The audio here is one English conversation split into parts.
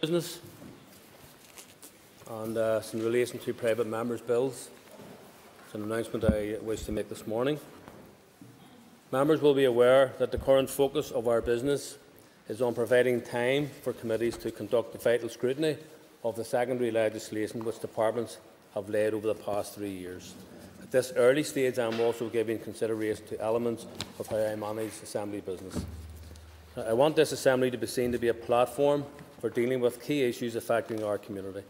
business and uh, in relation to private members' bills. It's an announcement I wish to make this morning. Members will be aware that the current focus of our business is on providing time for committees to conduct the vital scrutiny of the secondary legislation which departments have laid over the past three years. At this early stage, I am also giving consideration to elements of how I manage Assembly business. I want this Assembly to be seen to be a platform for dealing with key issues affecting our community.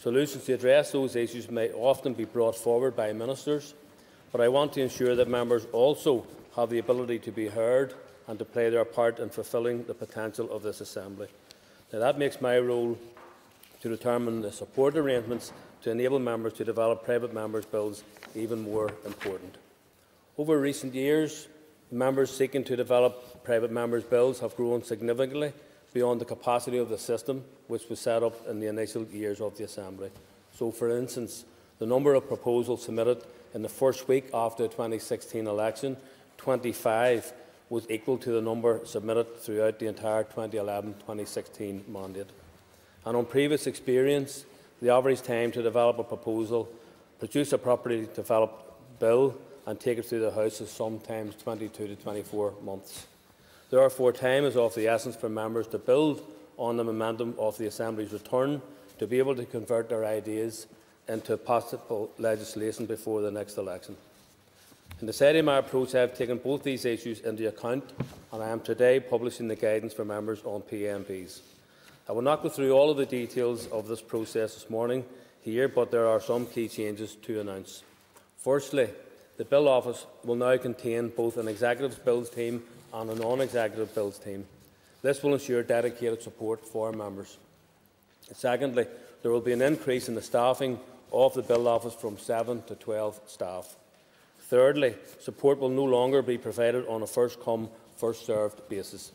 Solutions to address those issues may often be brought forward by ministers, but I want to ensure that members also have the ability to be heard and to play their part in fulfilling the potential of this Assembly. Now, that makes my role to determine the support arrangements to enable members to develop private members' bills even more important. Over recent years, members seeking to develop private members' bills have grown significantly beyond the capacity of the system which was set up in the initial years of the Assembly. So, for instance, the number of proposals submitted in the first week after the 2016 election, 25, was equal to the number submitted throughout the entire 2011-2016 mandate. And on previous experience, the average time to develop a proposal, produce a properly developed bill and take it through the House is sometimes 22 to 24 months. Therefore, time is of the essence for members to build on the momentum of the Assembly's return to be able to convert their ideas into possible legislation before the next election. In deciding my approach, I have taken both these issues into account, and I am today publishing the guidance for members on PMBs. I will not go through all of the details of this process this morning here, but there are some key changes to announce. Firstly, the Bill Office will now contain both an Executive Bills team and a non-executive Bills team. This will ensure dedicated support for members. Secondly, there will be an increase in the staffing of the Bill Office from 7 to 12 staff. Thirdly, support will no longer be provided on a first-come, first-served basis.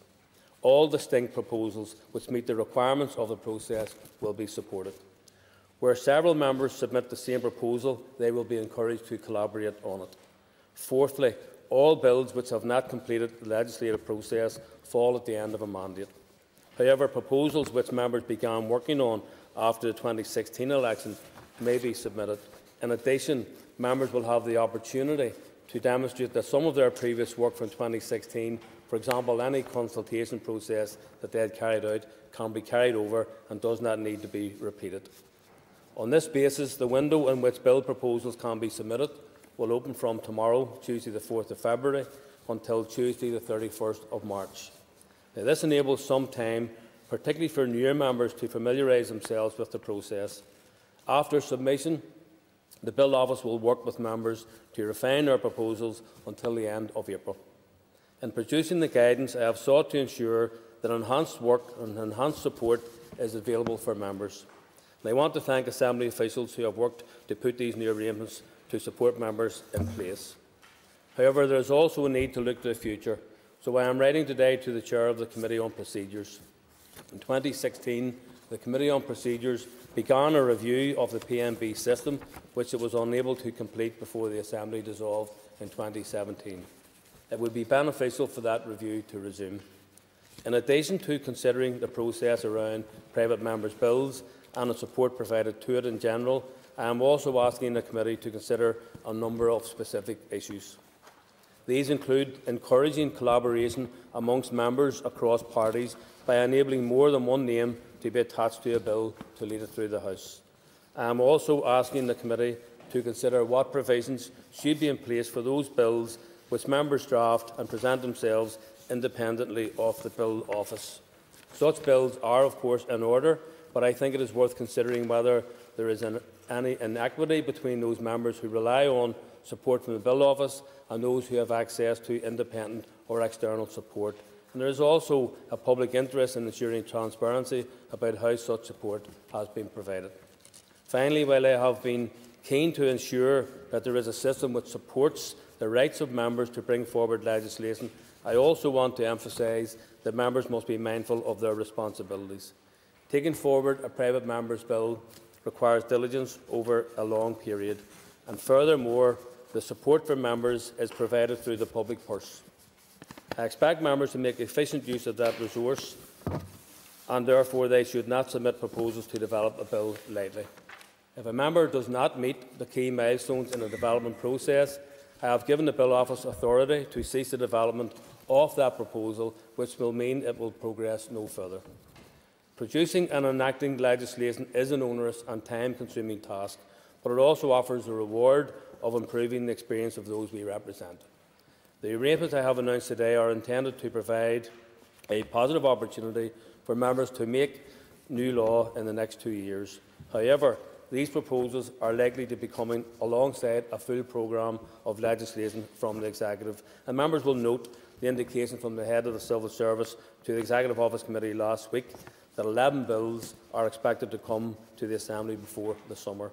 All distinct proposals which meet the requirements of the process will be supported. Where several members submit the same proposal, they will be encouraged to collaborate on it. Fourthly, all bills which have not completed the legislative process fall at the end of a mandate. However, proposals which members began working on after the 2016 election may be submitted. In addition, members will have the opportunity to demonstrate that some of their previous work from 2016, for example, any consultation process that they had carried out, can be carried over and does not need to be repeated. On this basis, the window in which bill proposals can be submitted will open from tomorrow, Tuesday the 4th of February, until Tuesday the 31st of March. Now, this enables some time, particularly for newer members, to familiarise themselves with the process. After submission, the Bill Office will work with members to refine their proposals until the end of April. In producing the guidance, I have sought to ensure that enhanced work and enhanced support is available for members. And I want to thank Assembly officials who have worked to put these new arrangements to support members in place. However, there is also a need to look to the future, so I am writing today to the Chair of the Committee on Procedures. In 2016, the Committee on Procedures began a review of the PMB system, which it was unable to complete before the Assembly dissolved in 2017. It would be beneficial for that review to resume. In addition to considering the process around private members' bills and the support provided to it in general, I am also asking the committee to consider a number of specific issues. These include encouraging collaboration amongst members across parties by enabling more than one name to be attached to a bill to lead it through the House. I am also asking the committee to consider what provisions should be in place for those bills which members draft and present themselves independently of the bill office. Such bills are, of course, in order, but I think it is worth considering whether there is an any inequity between those members who rely on support from the Bill Office and those who have access to independent or external support. And there is also a public interest in ensuring transparency about how such support has been provided. Finally, while I have been keen to ensure that there is a system which supports the rights of members to bring forward legislation, I also want to emphasise that members must be mindful of their responsibilities. Taking forward a private member's bill requires diligence over a long period, and furthermore, the support for members is provided through the public purse. I expect members to make efficient use of that resource and therefore they should not submit proposals to develop a bill lightly. If a member does not meet the key milestones in the development process, I have given the Bill Office authority to cease the development of that proposal, which will mean it will progress no further. Producing and enacting legislation is an onerous and time-consuming task, but it also offers the reward of improving the experience of those we represent. The arrangements I have announced today are intended to provide a positive opportunity for members to make new law in the next two years. However, these proposals are likely to be coming alongside a full programme of legislation from the Executive, and members will note the indication from the head of the Civil Service to the Executive Office Committee last week that 11 bills are expected to come to the Assembly before the summer.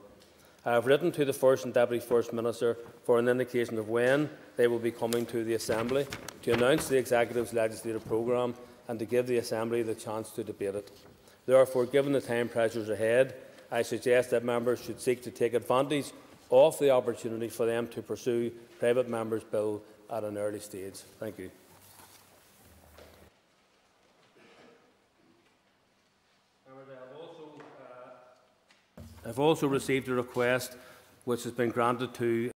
I have written to the First and Deputy First Minister for an indication of when they will be coming to the Assembly to announce the Executive's legislative programme and to give the Assembly the chance to debate it. Therefore, given the time pressures ahead, I suggest that members should seek to take advantage of the opportunity for them to pursue private members' bill at an early stage. Thank you. Uh, I've also received a request which has been granted to